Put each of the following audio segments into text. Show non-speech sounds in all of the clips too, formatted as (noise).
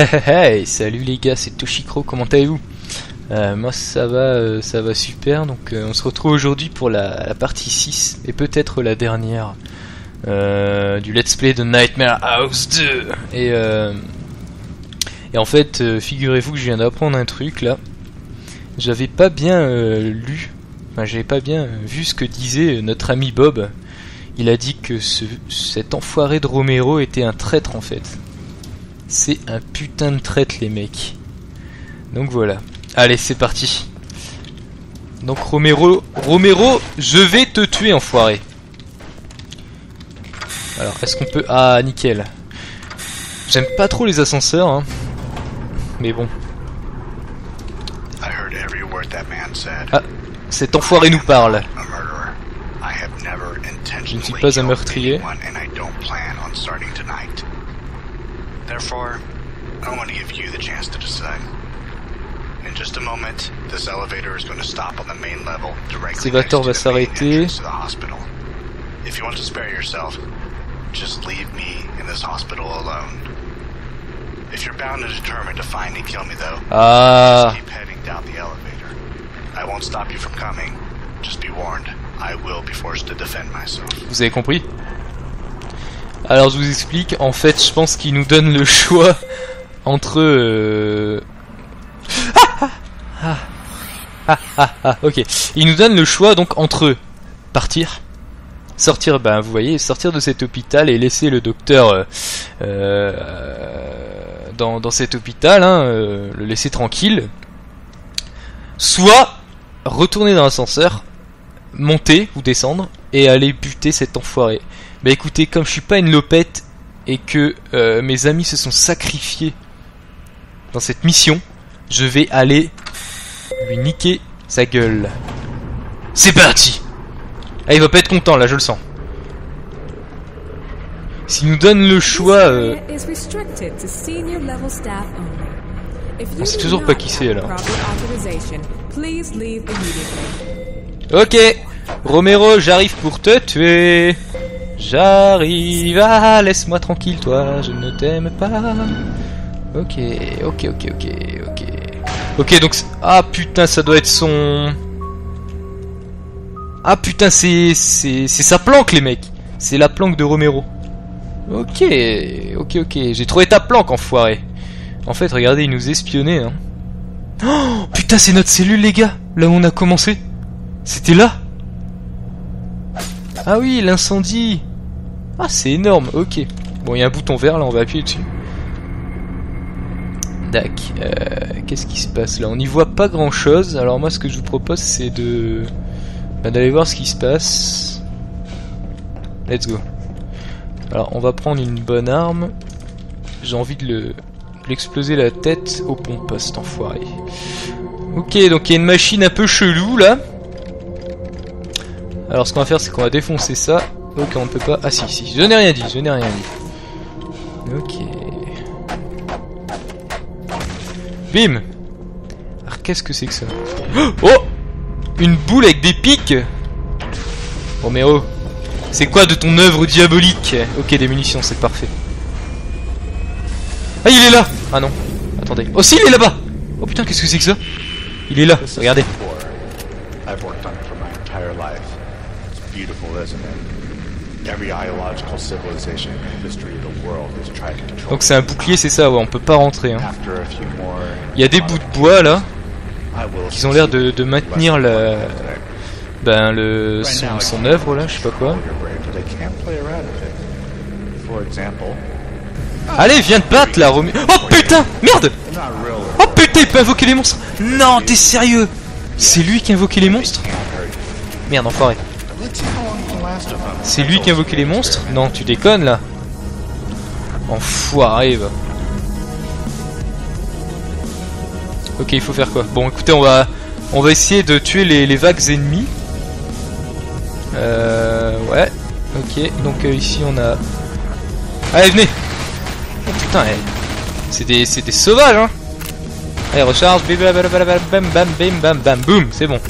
(laughs) Hey, salut les gars, c'est Toshikro, comment allez-vous euh, Moi ça va, euh, ça va super, donc euh, on se retrouve aujourd'hui pour la, partie 6, et peut-être la dernière, du let's play de Nightmare House 2. Et, en fait, figurez-vous que je viens d'apprendre un truc là. J'avais pas bien lu, enfin j'avais pas bien vu ce que disait notre ami Bob. Il a dit que ce, cet enfoiré de Romero était un traître en fait. C'est un putain de traître les mecs. Donc voilà. Allez, c'est parti. Donc Romero, Romero, je vais te tuer enfoiré. Alors, est-ce qu'on peut... Ah, nickel. J'aime pas trop les ascenseurs, hein. Mais bon. Ah, cet enfoiré nous parle. Never intentionally suis pas un meurtrier. Therefore, I want to give you the chance to decide. In just a moment, this elevator is going to stop on the main level directly next to the main entrance to the hospital. If you want to spare yourself, just leave me in this hospital alone. If you're bound and determined to find and kill me, though, Ah, Keep heading down the elevator. I won't stop you from coming. Just be warned, I will be forced to defend myself. vous avez compris Alors je vous explique, en fait je pense qu'il nous donne le choix entre... Euh... Ah, ah, ah, ah, ok. Il nous donne le choix donc entre partir, sortir, ben vous voyez, sortir de cet hôpital et laisser le docteur euh, euh, dans, dans cet hôpital, hein, euh, le laisser tranquille, soit retourner dans l'ascenseur, monter ou descendre et aller buter cet enfoiré. Bah écoutez, comme je suis pas une lopette et que euh, mes amis se sont sacrifiés dans cette mission, je vais aller lui niquer sa gueule. C'est parti Ah il va pas être content là, je le sens. S'il nous donne le choix... euh, On sait do toujours pas qui c'est, immediately. Ok, Romero, j'arrive pour te tuer. J'arrive. Ah, laisse-moi tranquille, toi. Je ne t'aime pas. Ok, ok, ok, ok, ok. Ok, donc. Ah putain, ça doit être son. Ah putain, c'est sa planque, les mecs. C'est la planque de Romero. Ok, ok, ok. J'ai trouvé ta planque, enfoiré. En fait, regardez, il nous espionnait. Hein. Oh putain, c'est notre cellule, les gars. Là où on a commencé. C'était là Ah oui, l'incendie Ah, c'est énorme, ok. Bon, il y a un bouton vert, là, on va appuyer dessus. Dac. Euh, Qu'est-ce qui se passe là? On n'y voit pas grand-chose. Alors moi, ce que je vous propose, c'est de... bah, d'aller voir ce qui se passe. Let's go. Alors, on va prendre une bonne arme. J'ai envie de le... l'exploser la tête au pompe, cet enfoiré. Ok, donc il y a une machine un peu chelou, là. Alors ce qu'on va faire c'est qu'on va défoncer ça. Ok on peut pas. Ah si si, je n'ai rien dit, je n'ai rien dit. Ok. Bim Alors qu'est-ce que c'est que ça? Oh Une boule avec des pics? Roméo C'est quoi de ton œuvre diabolique? Ok des munitions c'est parfait. Ah il est là Ah non. Attendez. Oh si il est là-bas Oh putain qu'est-ce que c'est que ça? Il est là, regardez. It's beautiful, isn't? Donc c'est un bouclier c'est ça ouais on peut pas rentrer hein. Il y a des bouts de bois là qui ont l'air de, de maintenir la, ben le son, son œuvre là, je sais pas quoi. Allez, viens te battre là, Romy. Oh putain, merde. Oh putain, il peut invoquer les monstres. Non, t'es sérieux C'est lui qui a invoqué les monstres. Merde, enfoiré. C'est lui qui a invoqué les monstres Non, tu déconnes là. Enfoiré va. Ok, il faut faire quoi Bon, écoutez, on va, on va essayer de tuer les, les vagues ennemis. Euh, ouais. Ok, donc euh, ici on a. Allez, venez. Oh putain, eh. c'est des, des sauvages, hein. Allez, recharge. Bam, bam, bam, bam, bam, bam, boum, c'est bon.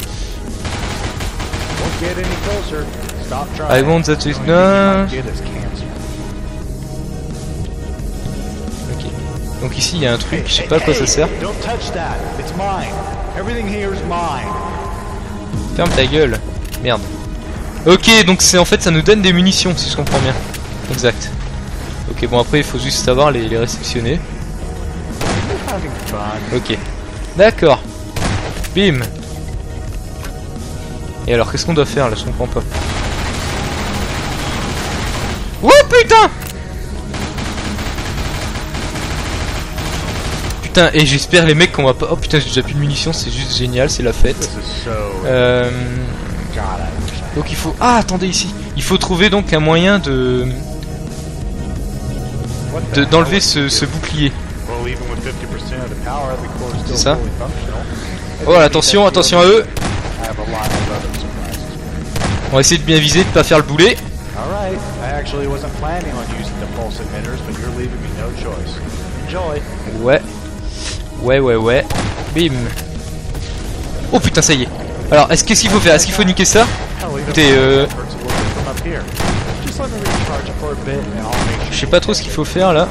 I want that is. Ok. Donc ici il y a un truc, je sais pas à quoi ça sert. Ferme ta gueule. Merde. Ok, donc c'est en fait ça nous donne des munitions si je comprends bien. Exact. Ok, bon après il faut juste savoir les, les réceptionner. Ok. D'accord. Bim. Et alors qu'est-ce qu'on doit faire là? Je comprends pas. Oh putain Putain, et j'espère les mecs qu'on va pas... Oh putain, j'ai déjà plus de munitions, c'est juste génial, c'est la fête. Euh... Donc il faut... Ah, attendez ici. Il faut trouver donc un moyen de... D'enlever ce, ce bouclier. Well, even with 50% of the power, the core is still C'est ça. Oh, attention, attention à eux. I have a lot of other surprises. On va essayer de bien viser, de pas faire le boulet. All right. I actually wasn't planning on using the pulse emitters, but you're leaving me no choice. Enjoy. Ouais. Ouais, ouais, ouais. Bim. Oh putain, ça y est. Alors, est-ce qu'est-ce qu'il faut faire? Est-ce qu'il faut niquer ça? Écoutez, euh, Je sais pas trop ce qu'il faut faire là.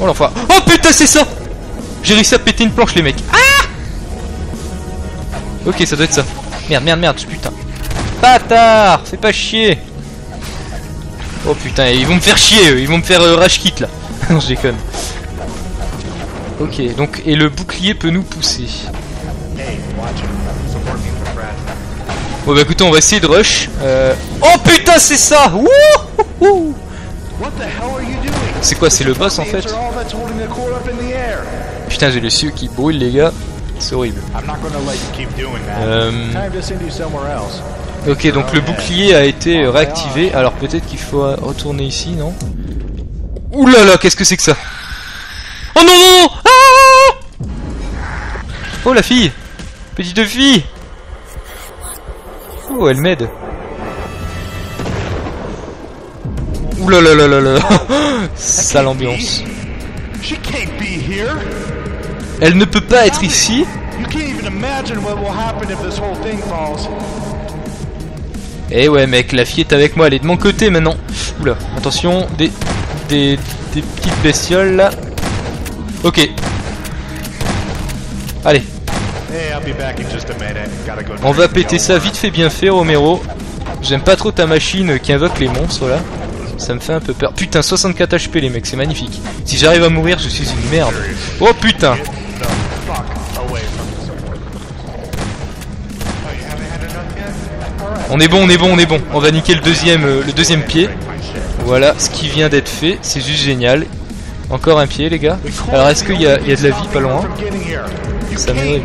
Oh l'enfoiré. Oh putain, c'est ça J'ai réussi à péter une planche, les mecs. Ah Ok, ça doit être ça. Merde, merde, merde, putain. Bâtard Fais pas chier Oh putain, ils vont me faire chier, eux. ils vont me faire euh, rage kit là. (laughs) non, je déconne. Ok, donc, et le bouclier peut nous pousser. Bon bah écoutez, on va essayer de rush. Euh... Oh putain, c'est ça Wouhou What the hell are you doing? C'est quoi, c'est le boss en fait? Putain, j'ai les cieux qui brûlent, les gars. C'est horrible. Euh, Ok, donc le bouclier a été réactivé. Alors peut-être qu'il faut retourner ici, non Ouh là là, qu'est-ce que c'est que ça Oh non non Ah Oh la fille Petite fille Oh, elle m'aide. Ouh là là là là là (laughs) Sale ambiance. Elle ne peut pas être ici Eh ouais mec, la fille est avec moi, elle est de mon côté maintenant. Oula, attention, des, des, des petites bestioles là. Ok. Allez, on va péter ça vite fait bien fait Romero. J'aime pas trop ta machine qui invoque les monstres là. Ça me fait un peu peur. Putain, 64 HP les mecs, c'est magnifique. Si j'arrive à mourir, je suis une merde. Oh putain On est bon, on est bon, on est bon. On va niquer le deuxième, euh, le deuxième pied. Voilà, ce qui vient d'être fait, c'est juste génial. Encore un pied les gars. Alors est-ce qu'il y y a de la vie pas loin Ça bien.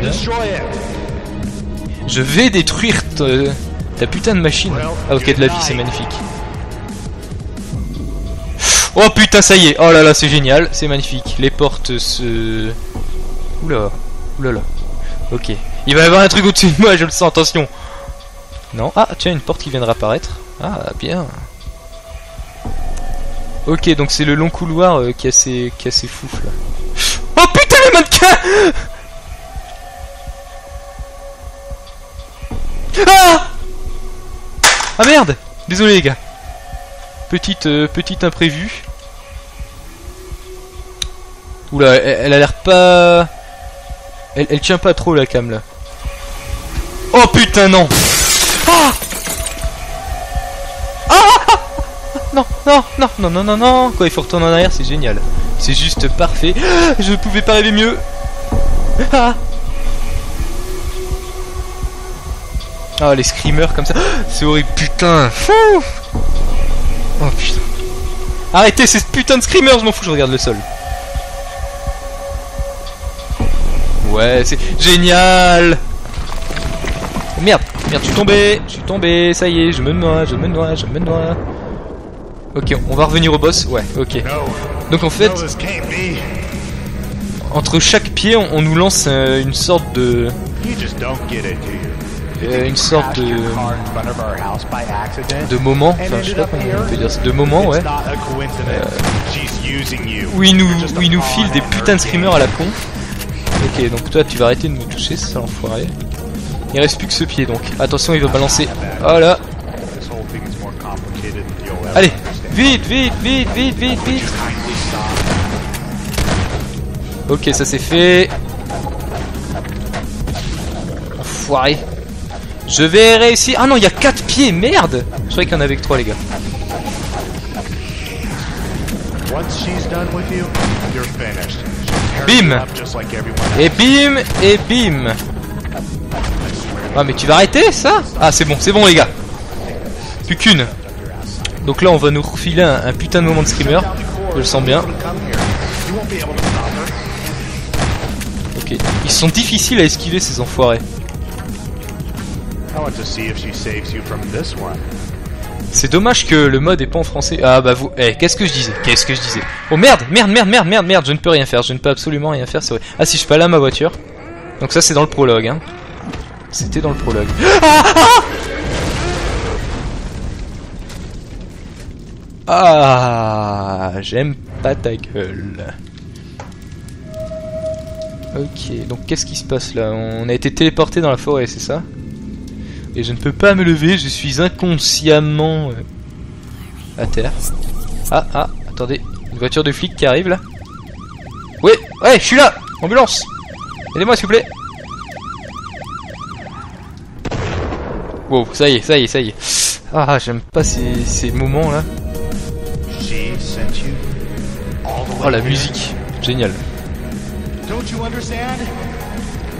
Je vais détruire ta, ta putain de machine. Ah ok, de la vie, c'est magnifique. Oh putain, ça y est. Oh là là, c'est génial, c'est magnifique. Les portes se... Oula, oulala. Ok. Il va y avoir un truc au-dessus de moi, je le sens, attention. Non. Ah, tiens, une porte qui vient de réapparaître. Ah, bien. Ok, donc c'est le long couloir euh, qui a ses, qui. Oh putain, les mannequins Ah Ah merde Désolé les gars. Petite, euh, petite imprévue. Oula, elle, elle a l'air pas... Elle, elle tient pas trop la cam là. Oh putain non Ah Ah Non, non, non, non, non, non, non Quoi, il faut retourner en arrière, c'est génial. C'est juste parfait. Ah, Je pouvais pas rêver mieux. Ah Oh, les screamers comme ça. C'est horrible, putain. Oh putain. Arrêtez ces putains de screamers, je m'en fous, je regarde le sol. Ouais, c'est génial. Merde, je suis tombé, je suis tombé, ça y est, je me noie, je me noie, je me noie. Ok, on va revenir au boss, ouais, ok. Donc en fait, entre chaque pied, on, nous lance euh, une sorte de... Euh, une sorte de... de moment, enfin je sais pas comment on peut dire ça, de moment, ouais. You. Où il nous, où nous file des putains de screamers à la con. Ok, donc toi tu vas arrêter de me toucher, ça l'enfoiré. Il reste plus que ce pied donc. Attention, il va balancer. Oh là Allez. Vite, vite, vite, vite, vite, vite. Ok, ça c'est fait. Enfoiré. Je vais réussir. Ah non, il y a 4 pieds, merde Je croyais qu'il y en avait que 3 les gars. Bim. Et bim, et bim Ah mais tu vas arrêter ça Ah c'est bon, c'est bon les gars. Plus qu'une. Donc là on va nous refiler un, un putain de moment de screamer. Je le sens bien. Ok. Ils sont difficiles à esquiver ces enfoirés. C'est dommage que le mode est pas en français. Ah bah vous Eh qu'est-ce que je disais? Qu'est-ce que je disais? Oh merde Merde merde merde merde merde Je ne peux rien faire. Je ne peux absolument rien faire c'est vrai. Ah si je peux aller à ma voiture. Donc ça c'est dans le prologue hein C'était dans le prologue. Ah, j'aime pas ta gueule. Ok, donc qu'est-ce qui se passe là? On a été téléporté dans la forêt, c'est ça? Et je ne peux pas me lever, je suis inconsciemment euh, à terre. Ah, ah, attendez, une voiture de flic qui arrive là? Ouais, ouais, je suis là! Ambulance! Aidez-moi s'il vous plaît Ça y est, ça y est, ça y est. Ah, j'aime pas ces, ces moments là. Oh la musique, génial. Don't you understand?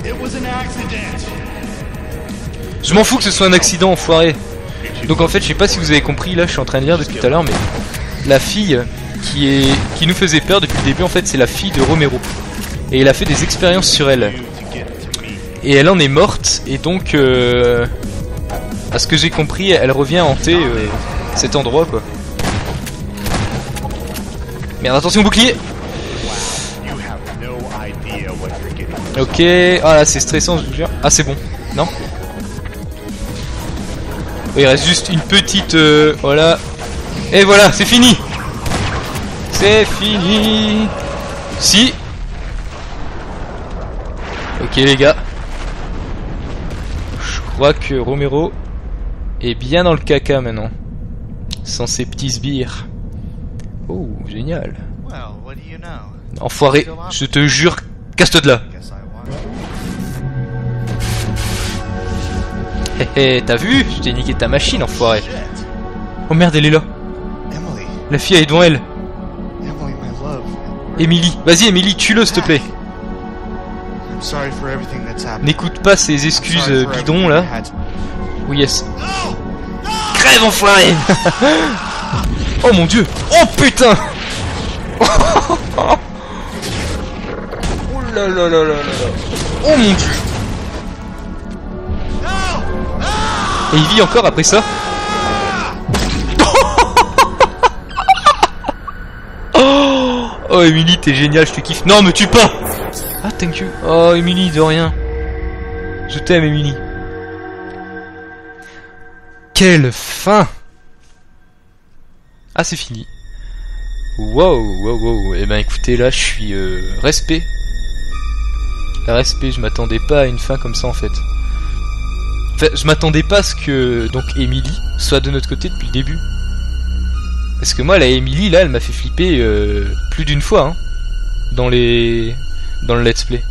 It was an accident. Je m'en fous que ce soit un accident enfoiré. Donc en fait, je sais pas si vous avez compris, là je suis en train de lire depuis tout à l'heure, mais la fille qui est qui nous faisait peur depuis le début, en fait, c'est la fille de Romero. Et il a fait des expériences sur elle. Et elle en est morte, et donc, euh, à ce que j'ai compris, elle revient hanter euh, cet endroit, quoi. Merde, attention bouclier. Ok, ah là c'est stressant, je vous jure. Ah c'est bon, non Oui, Il reste juste une petite... euh, voilà. Et voilà, c'est fini C'est fini Si Ok les gars. Je crois que Romero est bien dans le caca maintenant. Sans ses petits sbires. Oh, génial. Enfoiré, je te jure, casse-toi de là. Hé hé, t'as vu? Je t'ai niqué ta machine, enfoiré. Oh merde, elle est là. La fille, elle est devant elle. Emily, my love. Emily. Vas-y, Emily, tue-le, s'il te plaît. N'écoute pas ces excuses euh, bidons, là. Oui, yes. Crève, enfoiré Oh mon dieu Oh putain Oh là là là là. Oh mon dieu Et il vit encore après ça? (laughs) Oh, oh Emily, t'es génial, je te kiffe. Non, me tue pas Ah, thank you. Oh, Emily, de rien. Je t'aime, Emily. Quelle fin Ah, c'est fini. Wow, wow, wow. Eh ben, écoutez, là, je suis euh, respect. Respect, je m'attendais pas à une fin comme ça, en fait. Enfin, je m'attendais pas à ce que donc Emily soit de notre côté depuis le début. Parce que moi, la Emily, là, elle m'a fait flipper euh, plus d'une fois hein, dans les dans le let's play.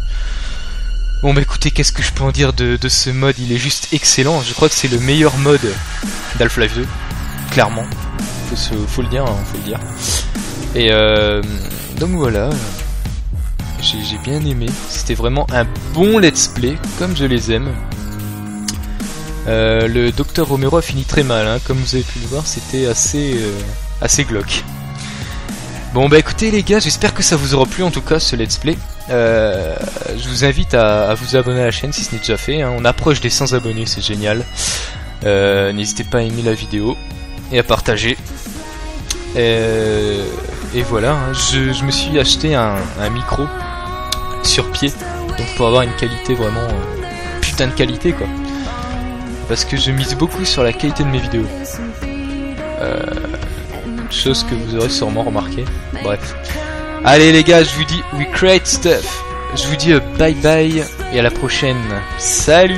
Bon bah écoutez, qu'est-ce que je peux en dire de, ce mode? Il est juste excellent. Je crois que c'est le meilleur mode d'Half-Life 2, clairement. Faut, le dire, hein, faut le dire. Et euh, donc voilà, j'ai j'ai bien aimé. C'était vraiment un bon let's play, comme je les aime. Euh, le docteur Romero a fini très mal, hein. comme vous avez pu le voir, c'était assez, euh, assez glauque. Bon bah écoutez les gars, j'espère que ça vous aura plu en tout cas ce let's play. Euh, je vous invite à, vous abonner à la chaîne si ce n'est déjà fait. hein. On approche des 100 abonnés, c'est génial. Euh, N'hésitez pas à aimer la vidéo et à partager. Euh, et voilà, hein. je, me suis acheté un, un micro sur pied, donc pour avoir une qualité vraiment putain de qualité quoi. Parce que je mise beaucoup sur la qualité de mes vidéos. Chose que vous aurez sûrement remarqué. Bref. Allez les gars, je vous dis we create stuff. Je vous dis euh, bye bye et à la prochaine. Salut